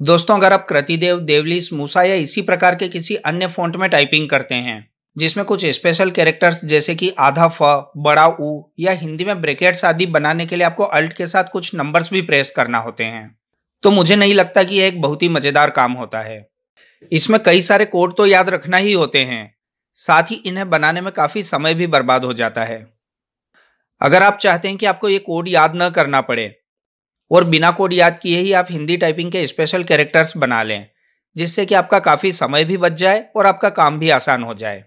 दोस्तों, अगर आप कृतिदेव, देवलिस, मूसा या इसी प्रकार के किसी अन्य फॉन्ट में टाइपिंग करते हैं, जिसमें कुछ स्पेशल कैरेक्टर्स जैसे कि आधा फ, बड़ा उ या हिंदी में ब्रेकेट्स आदि बनाने के लिए आपको अल्ट के साथ कुछ नंबर्स भी प्रेस करना होते हैं तो मुझे नहीं लगता कि यह एक बहुत ही मज़ेदार काम होता है। इसमें कई सारे कोड तो याद रखना ही होते हैं, साथ ही इन्हें बनाने में काफ़ी समय भी बर्बाद हो जाता है। अगर आप चाहते हैं कि आपको ये कोड याद न करना पड़े और बिना कोड याद किए ही आप हिंदी टाइपिंग के स्पेशल कैरेक्टर्स बना लें, जिससे कि आपका काफ़ी समय भी बच जाए और आपका काम भी आसान हो जाए।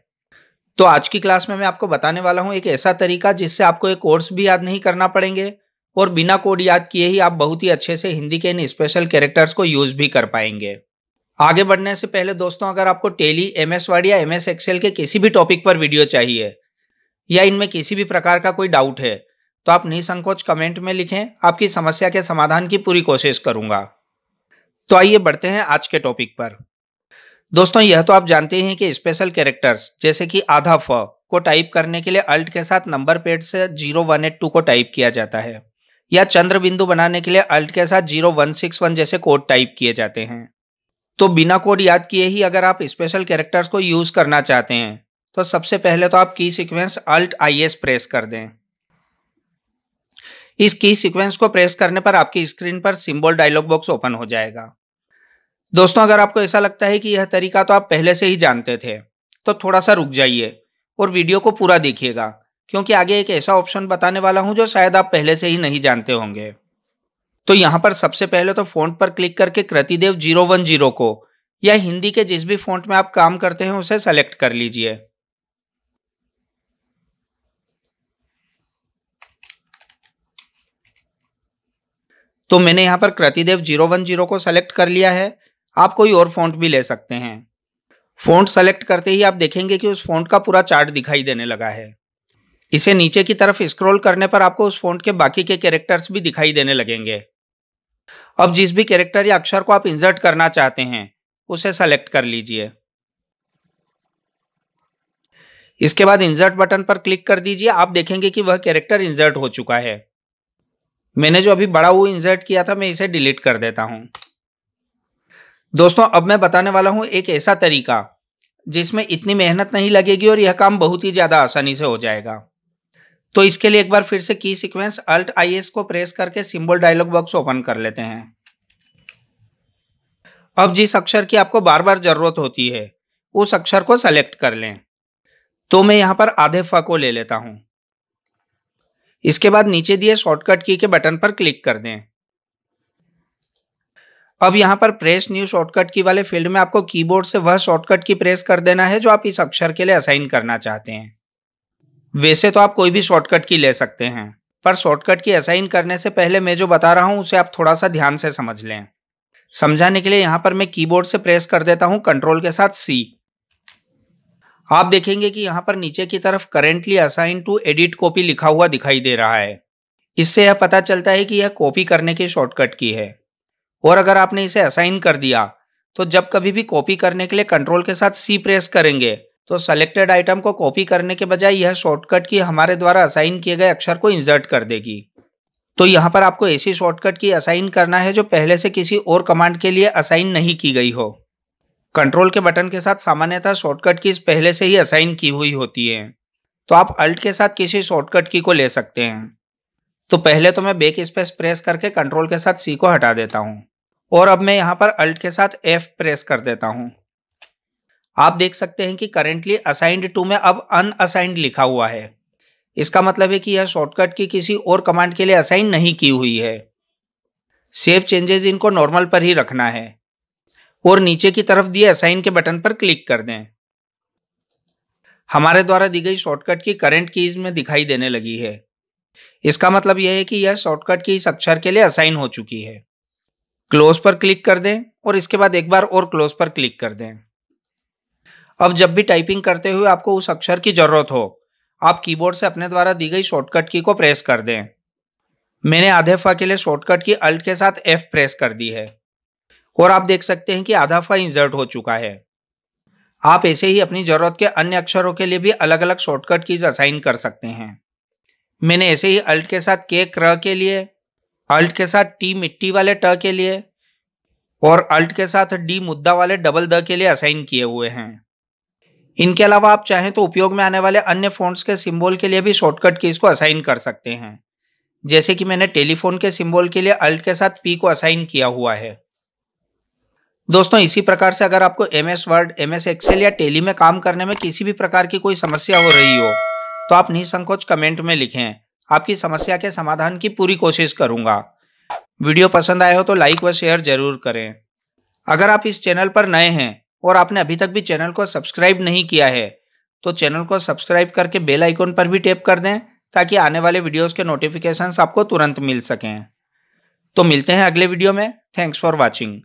तो आज की क्लास में मैं आपको बताने वाला हूँ एक ऐसा तरीका जिससे आपको एक कोर्स भी याद नहीं करना पड़ेंगे और बिना कोड याद किए ही आप बहुत ही अच्छे से हिंदी के इन स्पेशल कैरेक्टर्स को यूज़ भी कर पाएँगे। आगे बढ़ने से पहले दोस्तों, अगर आपको टेली एम एस वर्ड या एम एस एक्सेल के किसी भी टॉपिक पर वीडियो चाहिए या इनमें किसी भी प्रकार का कोई डाउट है तो आप निसंकोच कमेंट में लिखें, आपकी समस्या के समाधान की पूरी कोशिश करूँगा। तो आइए बढ़ते हैं आज के टॉपिक पर। दोस्तों, यह तो आप जानते हैं कि स्पेशल कैरेक्टर्स जैसे कि आधा फ, को टाइप करने के लिए अल्ट के साथ नंबर पेड से ज़ीरो वन एट टू को टाइप किया जाता है, या चंद्र बिंदु बनाने के लिए अल्ट के साथ ज़ीरो वन सिक्स वन जैसे कोड टाइप किए जाते हैं। तो बिना कोड याद किए ही अगर आप स्पेशल कैरेक्टर्स को यूज़ करना चाहते हैं तो सबसे पहले तो आप की sequence alt I S press कर दें। इस की सीक्वेंस को प्रेस करने पर आपकी स्क्रीन पर सिंबल डायलॉग बॉक्स ओपन हो जाएगा। दोस्तों, अगर आपको ऐसा लगता है कि यह तरीका तो आप पहले से ही जानते थे तो थोड़ा सा रुक जाइए और वीडियो को पूरा देखिएगा, क्योंकि आगे एक ऐसा ऑप्शन बताने वाला हूँ जो शायद आप पहले से ही नहीं जानते होंगे। तो यहाँ पर सबसे पहले तो फ़ोन पर क्लिक करके कृतिदेव ज़ीरो वन ज़ीरो को या हिंदी के जिस भी फॉन्ट में आप काम करते हैं उसे सेलेक्ट कर लीजिए। तो मैंने यहाँ पर कृतिदेव ज़ीरो वन ज़ीरो को सेलेक्ट कर लिया है। आप कोई और फॉन्ट भी ले सकते हैं। फॉन्ट सेलेक्ट करते ही आप देखेंगे कि उस फॉन्ट का पूरा चार्ट दिखाई देने लगा है। इसे नीचे की तरफ़ स्क्रॉल करने पर आपको उस फॉन्ट के बाकी के कैरेक्टर्स भी दिखाई देने लगेंगे। अब जिस भी कैरेक्टर या अक्षर को आप इंसर्ट करना चाहते हैं, उसे सेलेक्ट कर लीजिए। इसके बाद इंसर्ट बटन पर क्लिक कर दीजिए। आप देखेंगे कि वह कैरेक्टर इंसर्ट हो चुका है। मैंने जो अभी बड़ा वो इंसर्ट किया था, मैं इसे डिलीट कर देता हूँ। दोस्तों, अब मैं बताने वाला हूँ एक ऐसा तरीका, जिसमें इतनी मेहनत नहीं लगेगी और यह काम बहुत ही ज़्यादा आसानी से हो जाएगा। तो इसके लिए एक बार फिर से की सीक्वेंस अल्ट आई एस को प्रेस करके सिंबल डायलॉग बॉक्स ओपन कर लेते हैं। अब जिस अक्षर की आपको बार बार ज़रूरत होती है, उस अक्षर को सेलेक्ट कर लें। तो मैं यहाँ पर आधे फ को ले लेता हूँ। इसके बाद नीचे दिए शॉर्टकट की के बटन पर क्लिक कर दें। अब यहाँ पर प्रेस न्यू शॉर्टकट की वाले फ़ील्ड में आपको कीबोर्ड से वह शॉर्टकट की प्रेस कर देना है जो आप इस अक्षर के लिए असाइन करना चाहते हैं। वैसे तो आप कोई भी शॉर्टकट की ले सकते हैं, पर शॉर्टकट की असाइन करने से पहले मैं जो बता रहा हूँ उसे आप थोड़ा सा ध्यान से समझ लें। समझाने के लिए यहाँ पर मैं कीबोर्ड से प्रेस कर देता हूँ कंट्रोल के साथ सी आप देखेंगे कि यहाँ पर नीचे की तरफ़ currently assign to edit copy लिखा हुआ दिखाई दे रहा है। इससे यह पता चलता है कि यह कॉपी करने की शॉर्टकट की है। और अगर आपने इसे असाइन कर दिया तो जब कभी भी कॉपी करने के लिए कंट्रोल के साथ सी प्रेस करेंगे तो सेलेक्टेड आइटम को कॉपी करने के बजाय यह शॉर्टकट की हमारे द्वारा असाइन किए गए अक्षर को इंसर्ट कर देगी। तो यहाँ पर आपको ऐसी शॉर्टकट की असाइन करना है जो पहले से किसी और कमांड के लिए असाइन नहीं की गई हो। कंट्रोल के बटन के साथ सामान्यतः शॉर्टकट कीज पहले से ही असाइन की हुई होती है। तो आप अल्ट के साथ किसी शॉर्टकट की को ले सकते हैं। तो पहले तो मैं बेक स्पेस प्रेस करके कंट्रोल के साथ सी को हटा देता हूँ। और अब मैं यहाँ पर अल्ट के साथ एफ़ प्रेस कर देता हूँ। आप देख सकते हैं कि करेंटली असाइंड टू में अब अनअसाइंड लिखा हुआ है। इसका मतलब है कि यह शॉर्टकट की किसी और कमांड के लिए असाइन नहीं की हुई है। सेव चेंजेस इनको नॉर्मल पर ही रखना है। और नीचे की तरफ़ दिए असाइन के बटन पर क्लिक कर दें। हमारे द्वारा दी गई शॉर्टकट की करंट कीज में दिखाई देने लगी है। इसका मतलब यह है कि यह शॉर्टकट की इस अक्षर के लिए असाइन हो चुकी है। क्लोज पर क्लिक कर दें और इसके बाद एक बार और क्लोज पर क्लिक कर दें। अब जब भी टाइपिंग करते हुए आपको उस अक्षर की ज़रूरत हो, आप कीबोर्ड से अपने द्वारा दी गई शॉर्टकट की को प्रेस कर दें। मैंने आधे फा के लिए शॉर्टकट की अल्ट के साथ एफ़ प्रेस कर दी है। और आप देख सकते हैं कि आधा फा इंसर्ट हो चुका है। आप ऐसे ही अपनी ज़रूरत के अन्य अक्षरों के लिए भी अलग अलग शॉर्टकट कीज असाइन कर सकते हैं। मैंने ऐसे ही अल्ट के साथ के क्र के लिए अल्ट के साथ टी मिट्टी वाले ट के लिए और अल्ट के साथ डी मुद्दा वाले डबल द के लिए असाइन किए हुए हैं। इनके अलावा आप चाहें तो उपयोग में आने वाले अन्य फोन्स के सिंबल के लिए भी शॉर्टकट कीज को असाइन कर सकते हैं। जैसे कि मैंने टेलीफोन के सिंबल के लिए अल्ट के साथ पी को असाइन किया हुआ है। दोस्तों, इसी प्रकार से अगर आपको M S word M S Excel या टेली में काम करने में किसी भी प्रकार की कोई समस्या हो रही हो तो आप निसंकोच कमेंट में लिखें। आपकी समस्या के समाधान की पूरी कोशिश करूँगा। वीडियो पसंद आए हो तो लाइक व शेयर ज़रूर करें। अगर आप इस चैनल पर नए हैं और आपने अभी तक भी चैनल को सब्सक्राइब नहीं किया है तो चैनल को सब्सक्राइब करके बेल आइकन पर भी टैप कर दें, ताकि आने वाले वीडियोस के नोटिफिकेशंस आपको तुरंत मिल सकें। तो मिलते हैं अगले वीडियो में। Thanks for watching.